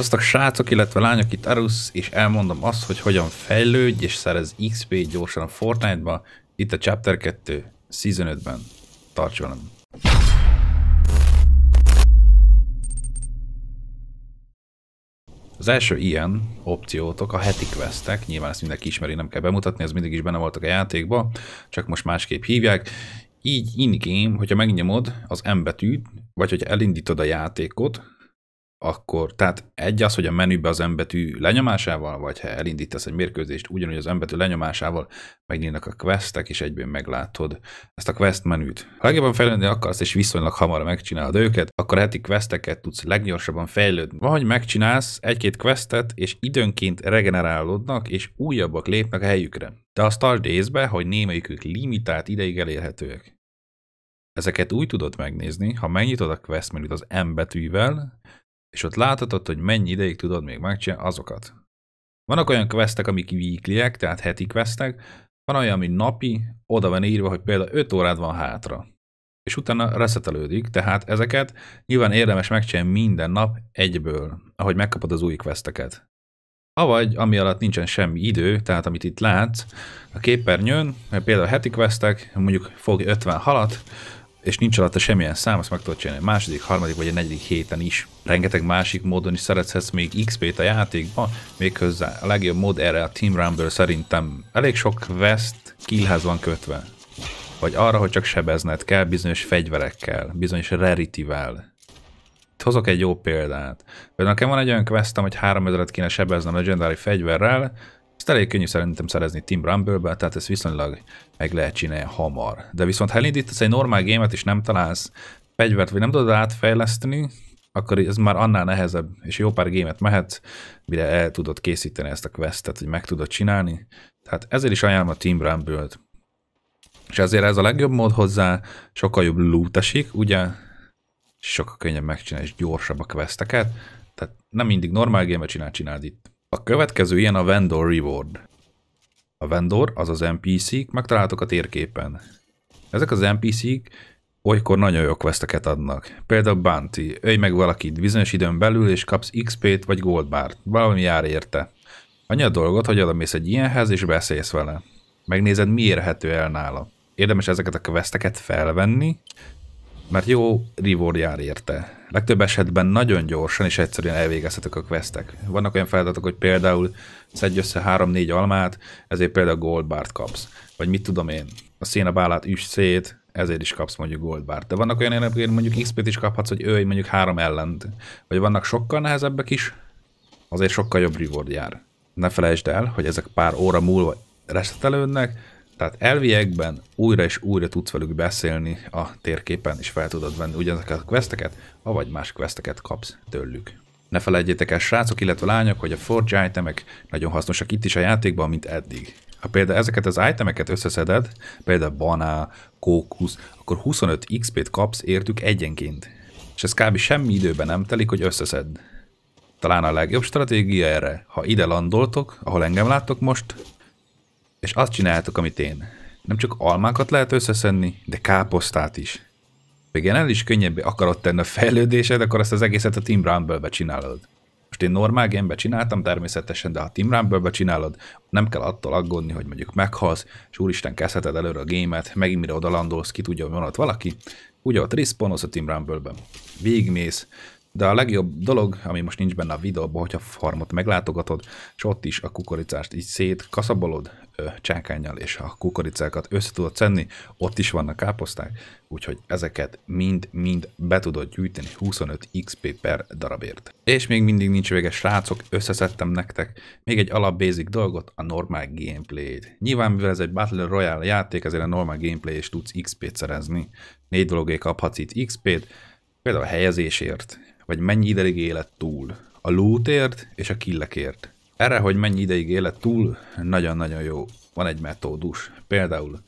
Sziasztok srácok, illetve lányok, itt Arus, és elmondom azt, hogy hogyan fejlődj és szerez XP gyorsan a Fortnite-ba, itt a Chapter 2 Season 5-ben. Tarts velem! Az első ilyen opciótok a heti questek, nyilván ezt mindenki ismeri, nem kell bemutatni, ez mindig is benne voltak a játékba, csak most másképp hívják. Így in-game, hogyha megnyomod az M betűt, vagy hogyha elindítod a játékot, akkor, tehát egy az, hogy a menübe az embetű lenyomásával, vagy ha elindítasz egy mérkőzést, ugyanúgy az embetű lenyomásával megnyílnak a questek, és egyben meglátod ezt a quest menüt. Ha legjobban fejlődni akarsz, és viszonylag hamar megcsinálod őket, akkor heti questeket tudsz leggyorsabban fejlődni. Van, hogy megcsinálsz egy-két questet, és időnként regenerálódnak, és újabbak lépnek a helyükre. De azt tartsd észbe, hogy némelyikük limitált ideig elérhetőek. Ezeket úgy tudod megnézni, ha megnyitod a quest menüt az M betűvel, és ott láthatod, hogy mennyi ideig tudod még megcsinálni azokat. Vannak olyan questek, amik weeklyek, tehát heti questek, van olyan, ami napi, oda van írva, hogy például 5 órád van hátra. És utána reszetelődik, tehát ezeket nyilván érdemes megcsinálni minden nap egyből, ahogy megkapod az új questeket. Avagy, ami alatt nincsen semmi idő, tehát amit itt látsz, a képernyőn, például heti questek, mondjuk fog 50 halat, és nincs alatta semmilyen szám, azt meg tudod csinálni második, harmadik vagy a negyedik héten is. Rengeteg másik módon is szerethetsz még XP-t a játékban, méghozzá a legjobb mód erre a Team Rumble szerintem elég sok West killhez van kötve. Vagy arra, hogy csak sebezned kell bizonyos fegyverekkel, bizonyos rarity-vel. Itt hozok egy jó példát. Például nekem van egy olyan questem, hogy 3000-et kéne sebeznem legendary fegyverrel, ezt elég könnyű szerintem szerezni Team Rumble-be, tehát ezt viszonylag meg lehet csinálni hamar. De viszont ha elindítasz egy normál gémet és nem találsz fegyvert, vagy nem tudod átfejleszteni, akkor ez már annál nehezebb, és jó pár gémet mehet, mire el tudod készíteni ezt a questet, hogy meg tudod csinálni. Tehát ezért is ajánlom a Team Rumble-t. És ezért ez a legjobb mód hozzá, sokkal jobb loot esik, ugye, sokkal könnyebb megcsinálni, és gyorsabb a questeket. Tehát nem mindig normál gémet csinál, csináld itt. A következő ilyen a Vendor Reward. A Vendor, az az NPC-k, megtaláltok a térképen. Ezek az NPC-k olykor nagyon jó questeket adnak. Például Bounty, ölj meg valakit bizonyos időn belül, és kapsz XP-t vagy Gold Bar-t. Valami jár érte. Annyi a dolgot, hogy oda mész egy ilyenhez, és beszélsz vele. Megnézed, mi érhető el nála. Érdemes ezeket a questeket felvenni, mert jó reward jár érte. Legtöbb esetben nagyon gyorsan és egyszerűen elvégezhetek a questek. Vannak olyan feladatok, hogy például szedj össze 3-4 almát, ezért például gold bart kapsz. Vagy mit tudom én, a szénabálát üss szét, ezért is kapsz mondjuk gold bart. De vannak olyan hogy mondjuk XP-t is kaphatsz, hogy ő mondjuk három ellent. Vagy vannak sokkal nehezebbek is, azért sokkal jobb reward jár. Ne felejtsd el, hogy ezek pár óra múlva resetelődnek, tehát elviekben újra és újra tudsz velük beszélni a térképen, és fel tudod venni ugyanezeket a questeket, avagy más questeket kapsz tőlük. Ne felejtjétek el srácok, illetve lányok, hogy a Forge itemek nagyon hasznosak itt is a játékban, mint eddig. Ha például ezeket az itemeket összeszeded, például baná, kókusz, akkor 25 XP-t kapsz értük egyenként. És ez kb. semmi időben nem telik, hogy összeszedd. Talán a legjobb stratégia erre, ha ide landoltok, ahol engem láttok most, és azt csináljátok, amit én. Nem csak almákat lehet összeszedni, de káposztát is. Még el is könnyebbé akarod tenni a fejlődésed, akkor azt az egészet a Team Rumble-be csinálod. Most én normál game csináltam természetesen, de ha Team Rumble-be csinálod, nem kell attól aggódni, hogy mondjuk meghalsz, és úristen kezdheted előre a gémet, megint mire odalandolsz, ki tudja, hogy van ott valaki, ugye ott respawnolsz a Team Rumble-ben. Végigmész, de a legjobb dolog, ami most nincs benne a videóban, hogyha farmot meglátogatod, és ott is a kukoricást így szét kaszabolod csákányjal, és a kukoricákat össze tudod szedni, ott is vannak káposzták, úgyhogy ezeket mind-mind be tudod gyűjteni 25 XP per darabért. És még mindig nincs vége, srácok, összeszedtem nektek még egy alap basic dolgot, a normál gameplay-t. Nyilván, mivel ez egy Battle Royale játék, ezért a normál gameplay is tudsz XP-t szerezni. Négy dologért kaphatsz itt XP-t, például a helyezésért, vagy mennyi ideig élet túl, a lootért és a killekért. Erre, hogy mennyi ideig élet túl, nagyon-nagyon jó. Van egy metódus. Például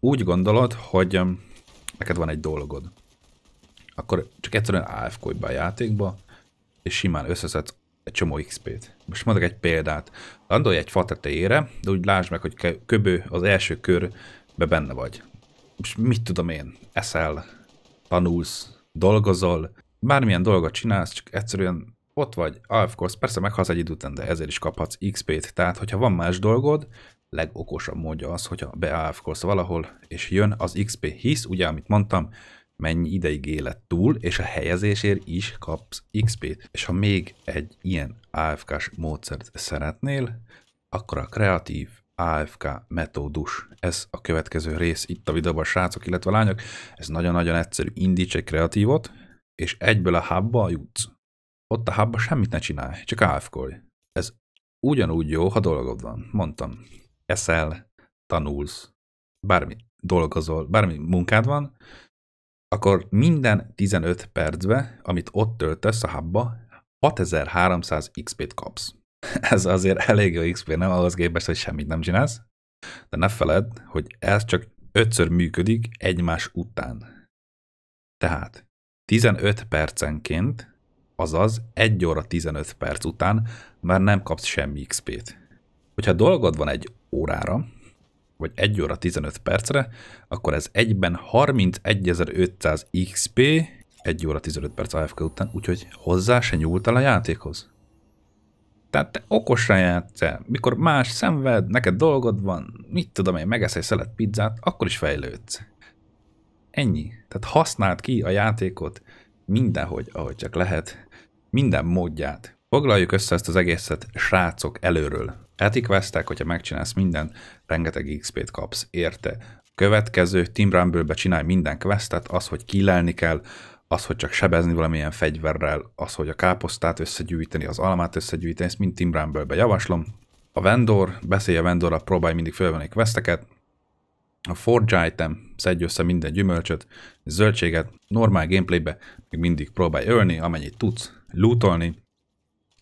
úgy gondolod, hogy um, neked van egy dolgod. Akkor csak egyszerűen AFK a játékba, és simán összeszedsz egy csomó XP-t. Most mondok egy példát. Landolj egy fa tetejére, de úgy lásd meg, hogy köbő az első körbe benne vagy. Most mit tudom én? Eszel, tanulsz, dolgozol, bármilyen dolgot csinálsz, csak egyszerűen ott vagy, of course, persze meghalsz egy idő után, de ezért is kaphatsz XP-t. Tehát, hogyha van más dolgod, legokosabb módja az, hogyha beáfkolsz valahol, és jön az XP, hisz, ugye, amit mondtam, mennyi ideig élet túl, és a helyezésért is kapsz XP-t. És ha még egy ilyen AFK-s módszert szeretnél, akkor a kreatív AFK metódus. Ez a következő rész itt a videóban, srácok, illetve lányok. Ez nagyon-nagyon egyszerű. Indíts egy kreatívot, és egyből a hubba jutsz. Ott a hubba semmit ne csinálj, csak AFK-olj. Ez ugyanúgy jó, ha dolgod van. Mondtam, eszel, tanulsz, bármi dolgozol, bármi munkád van, akkor minden 15 percbe, amit ott töltesz a hubba, 6300 XP-t kapsz. Ez azért elég jó XP, nem ahhoz képest, hogy semmit nem csinálsz. De ne feled, hogy ez csak ötször működik egymás után. Tehát 15 percenként, azaz 1 óra 15 perc után már nem kapsz semmi XP-t. Hogyha dolgod van egy órára, vagy 1 óra 15 percre, akkor ez egyben 31.500 XP, 1 óra 15 perc AFK után, úgyhogy hozzá se nyúltál a játékhoz. Tehát te okosan játszál, mikor más szenved, neked dolgod van, mit tudom én, megesz egy szelet pizzát, akkor is fejlődsz. Ennyi. Tehát használd ki a játékot mindenhogy, ahogy csak lehet, minden módját. Foglaljuk össze ezt az egészet srácok előről. Etikvesztek, hogyha megcsinálsz minden, rengeteg XP-t kapsz érte. Következő Team Rumble-be csinálj minden questet, az, hogy kilelni kell, az, hogy csak sebezni valamilyen fegyverrel, az, hogy a káposztát összegyűjteni, az almát összegyűjteni, ezt mind Team Rumble-be javaslom. A vendor, beszélj a vendorra, próbálj mindig fölvenni questeket. A Forge Item, szedj össze minden gyümölcsöt, zöldséget, normál gameplaybe még mindig próbálj ölni, amennyit tudsz, lootolni,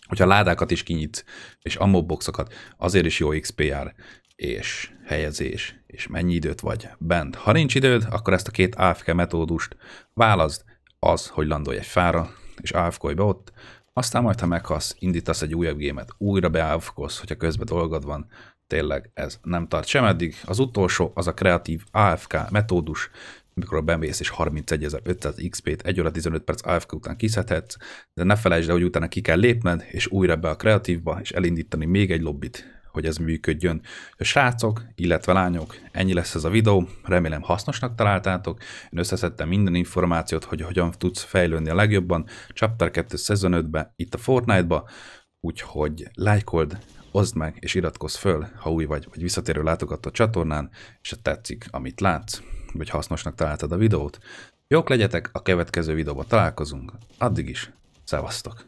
hogyha ládákat is kinyitsz, és ammo boxokat, azért is jó XPR és helyezés, és mennyi időt vagy bent. Ha nincs időd, akkor ezt a két AFK metódust válaszd, az, hogy landolj egy fára, és AFK-olj be ott, aztán majd, ha meghasz, indítasz egy újabb gémet, újra beáfkolsz, hogyha közben dolgod van, tényleg ez nem tart sem eddig. Az utolsó, az a kreatív AFK metódus, amikor bemész és 31.500 XP-t 1 óra 15 perc AFK után kiszedhetsz, de ne felejtsd el, hogy utána ki kell lépned, és újra be a kreatívba, és elindítani még egy lobbit, hogy ez működjön. A srácok, illetve lányok, ennyi lesz ez a videó, remélem hasznosnak találtátok. Én összeszedtem minden információt, hogy hogyan tudsz fejlődni a legjobban. Chapter 2 Season 5-be, itt a Fortnite-ba, úgyhogy lájkold, oszd meg és iratkozz föl, ha új vagy, vagy visszatérő látogató a csatornán, és ha tetszik, amit látsz vagy hasznosnak találtad a videót. Jók legyetek, a következő videóban találkozunk. Addig is, szevasztok!